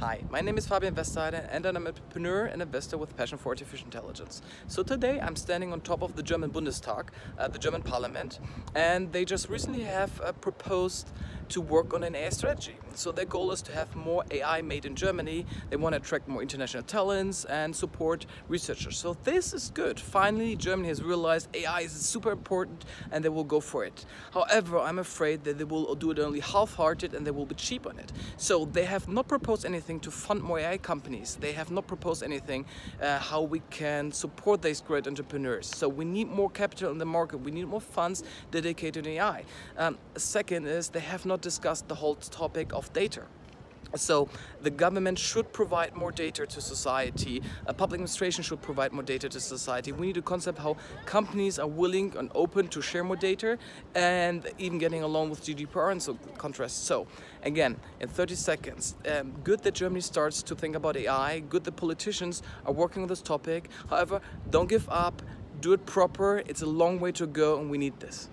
Hi, my name is Fabian Westerheide and I'm an entrepreneur and investor with passion for artificial intelligence. So today I'm standing on top of the German Bundestag, uh, the German parliament, and they just recently have uh, proposed to work on an AI strategy. So their goal is to have more AI made in Germany. They want to attract more international talents and support researchers. So this is good. Finally, Germany has realized AI is super important and they will go for it. However, I'm afraid that they will do it only half-hearted and they will be cheap on it. So they have not proposed anything to fund more AI companies. They have not proposed anything uh, how we can support these great entrepreneurs. So we need more capital in the market. We need more funds dedicated to AI. Um, second is they have not not discussed the whole topic of data. So the government should provide more data to society, a public administration should provide more data to society. We need a concept how companies are willing and open to share more data and even getting along with GDPR and so contrast. So again, in 30 seconds, um, good that Germany starts to think about AI, good that politicians are working on this topic. However, don't give up, do it proper, it's a long way to go and we need this.